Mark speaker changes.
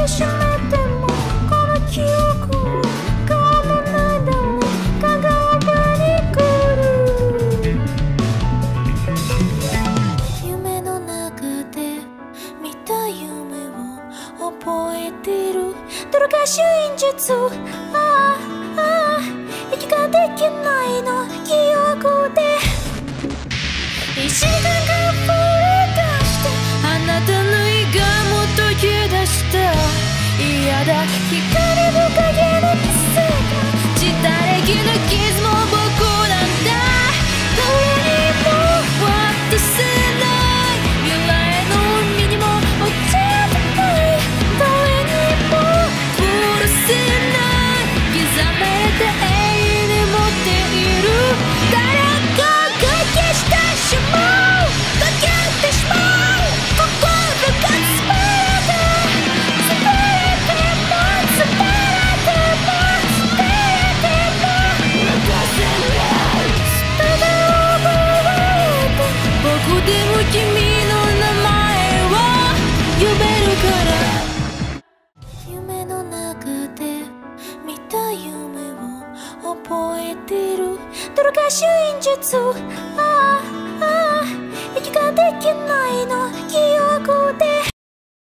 Speaker 1: めてもこの記憶は変らないだろうにる。夢の中で見た夢を覚えてる。どれか真実ああああ息ができないの記憶で一時間が still だ光のい Druga siuinjutsu